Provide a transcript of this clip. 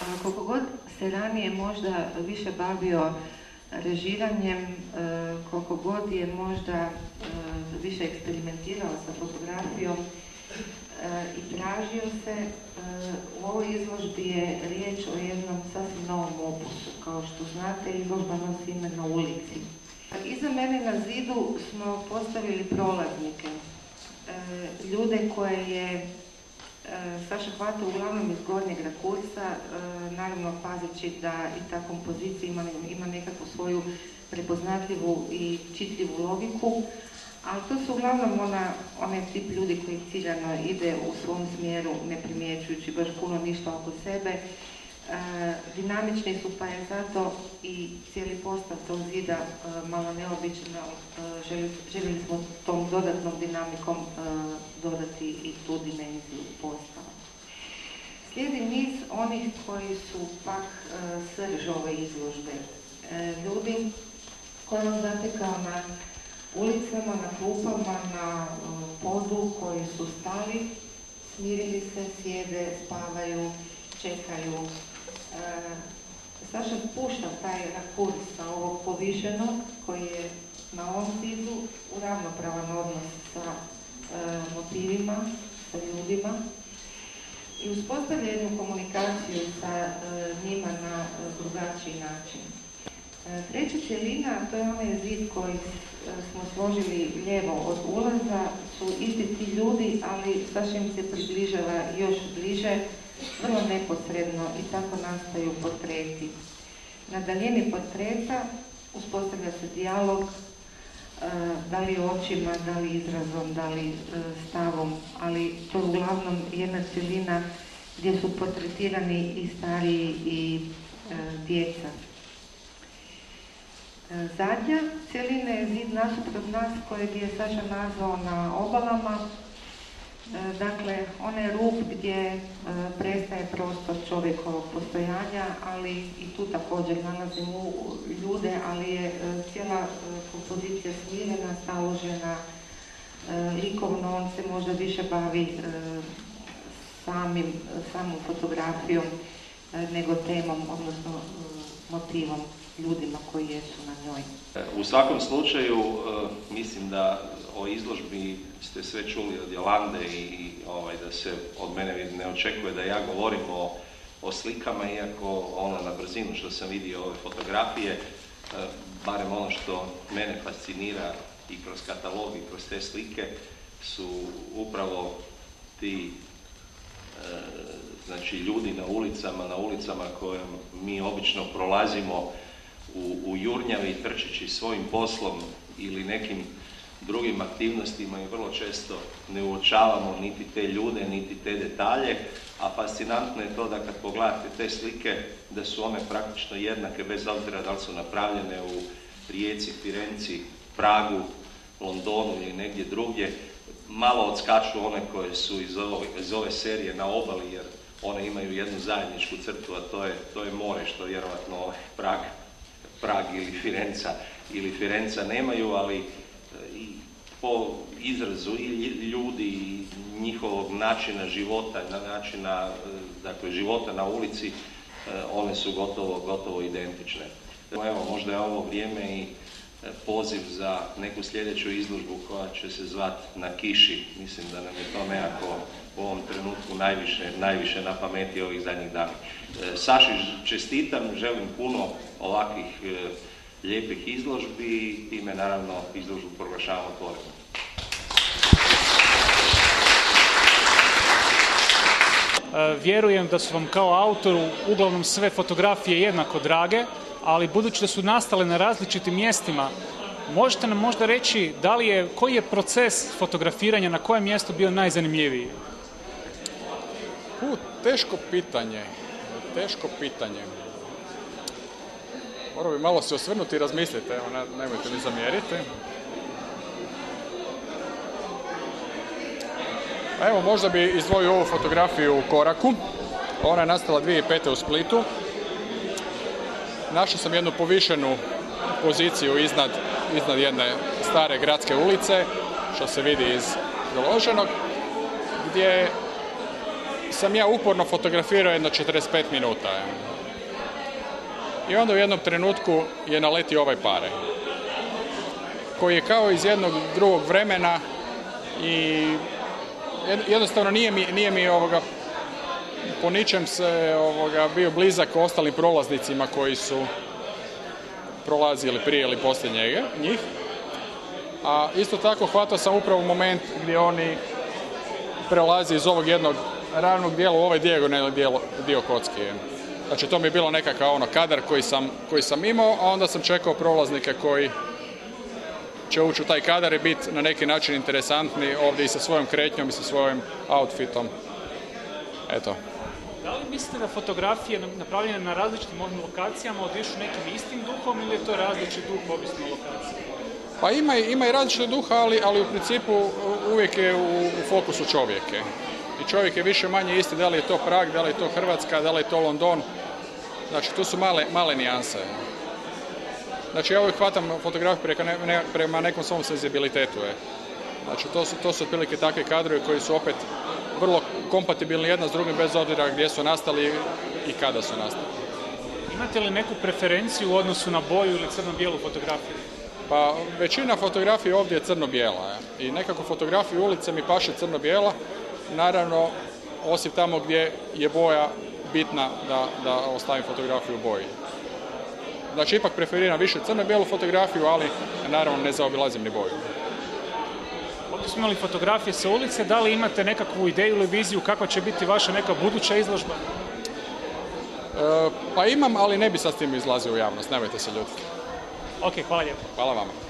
A koliko god se ranije možda više bavio režiranjem, e, koliko god je možda e, više eksperimentirao sa fotografijom e, i tražio se, u ovoj izložbi je riječ o jednom sasvim novom opusu. Kao što znate, izložba nosi ime na ulici. Iza mene na zidu smo postavili prolaznike, ljude koje je Saša hvata uglavnom iz gornjeg rakursa, naravno pazeći da i ta kompozicija ima, ima nekakvu svoju prepoznatljivu i čitljivu logiku, ali to su uglavnom ona, onaj tip ljudi koji ciljano ide u svom smjeru ne primjećujući baš puno ništa oko sebe. Dinamični su pa je zato i cijeli postav tog zida malo neobično. željeli smo tom dodatnom dinamikom dodati i tu dimenziju postava. Slijedi niz onih koji su pak srž ove izložbe. Ljudi koje vam zatekao na ulicama, na klupama, na podu koji su stali, smirili se, sjede, spavaju, čekaju. Saša pušta taj rakurs sa ovog povišenog koji je na ovom zidu u ravnopravan odnos sa motivima, sa ljudima i uspostavlja jednu komunikaciju sa njima na drugačiji način. Treća cjelina, to je onaj zid koji smo složili lijevo od ulaza, su isti ti ljudi, ali sasvim se približava još bliže, vrlo neposredno i tako nastaju portreti. Na daljini portreta uspostavlja se dijalog, da li očima, da li izrazom, da li stavom, ali to je uglavnom jedna cjelina gdje su portretirani i stariji i djeca. Zadnja cjelina je zid nasuprot nas kojeg je Saša nazvao na obalama. Dakle, onaj rub gdje prestaje prostor čovjekovog postojanja, ali i tu također nalazimo ljude, ali je cijela kompozicija smirena, staložena, likovno, on se možda više bavi samim, samom fotografijom nego temom, odnosno motivom ljudima koji jesu na njoj. U svakom slučaju mislim da o izložbi ste sve čuli od Jolande i ovaj, da se od mene ne očekuje da ja govorim o, o slikama, iako ona na brzinu što sam vidio ove fotografije, barem ono što mene fascinira i kroz katalog i kroz te slike su upravo ti znači ljudi na ulicama, na ulicama koje mi obično prolazimo u, u Jurnjavi trčeći svojim poslom ili nekim drugim aktivnostima i vrlo često ne uočavamo niti te ljude, niti te detalje, a fascinantno je to da kad pogledate te slike, da su one praktično jednake, bez obzira da li su napravljene u Rijeci, Firenci, Pragu, Londonu ili negdje drugdje, malo odskaču one koje su iz ove, iz ove serije na obali, jer one imaju jednu zajedničku crtu, a to je, to je more, što vjerovatno ovaj Prag, Prag ili Firenca ili Firenca nemaju, ali e, i po izrazu i ljudi i njihovog načina života, na načina e, dakle, života na ulici, e, one su gotovo, gotovo identične. Evo, možda je ovo vrijeme i poziv za neku sljedeću izložbu koja će se zvati Na kiši. Mislim da nam je to nekako u ovom trenutku najviše, najviše na pameti ovih zadnjih dana. Saši čestitam, želim puno ovakvih lijepih izložbi i time naravno izložbu proglašavam otvorenom. Vjerujem da su vam kao autoru uglavnom sve fotografije jednako drage, ali budući da su nastale na različitim mjestima, možete nam možda reći da li je, koji je proces fotografiranja na kojem mjestu bio najzanimljiviji? U, teško pitanje. Teško pitanje. Morao bi malo se osvrnuti i razmisliti, evo, ne, nemojte mi zamjeriti. Evo, možda bi izdvojio ovu fotografiju u koraku. Ona je nastala 2005. u Splitu. Našao sam jednu povišenu poziciju iznad, iznad jedne stare gradske ulice, što se vidi iz založenog, gdje sam ja uporno fotografirao jedno 45 minuta. I onda u jednom trenutku je naletio ovaj pare. Koji je kao iz jednog drugog vremena i jed- jednostavno nije mi, nije mi ovoga po ničem se ovoga, bio blizak ostalim prolaznicima koji su prolazili prije ili poslije njega, njih. A isto tako hvatao sam upravo moment gdje oni prelazi iz ovog jednog ravnog dijela u ovaj dijagonalni dio, kocke. Znači to mi je bilo nekakav ono kadar koji sam, koji sam imao, a onda sam čekao prolaznike koji će ući u taj kadar i biti na neki način interesantni ovdje i sa svojom kretnjom i sa svojim outfitom. Eto. Da li mislite da fotografije napravljene na različitim ovim lokacijama odišu nekim istim duhom ili je to različit duh ovisno o lokaciji? Pa ima, ima i različite duha, ali, ali u principu uvijek je u, u fokusu čovjeke. I čovjek je više manje isti, da li je to Prag, da li je to Hrvatska, da li je to London. Znači, tu su male, male nijanse. Znači, ja uvijek hvatam fotografiju prema, ne, ne- prema nekom svom senzibilitetu. Je. Znači, to su, to su otprilike takvi kadrovi koji su opet vrlo kompatibilni jedna s drugim bez obzira gdje su nastali i kada su nastali. Imate li neku preferenciju u odnosu na boju ili crno-bijelu fotografiju? Pa većina fotografija ovdje je crno-bijela je. i nekako fotografiju ulice mi paše crno-bijela, naravno osim tamo gdje je boja bitna da, da ostavim fotografiju u boji. Znači ipak preferiram više crno-bijelu fotografiju, ali naravno ne zaobilazim ni boju. Ovdje smo imali fotografije sa ulice, da li imate nekakvu ideju ili viziju kakva će biti vaša neka buduća izložba? E, pa imam, ali ne bi sad s tim izlazio u javnost, nemojte se ljutiti. Ok, hvala lijepo. Hvala vama.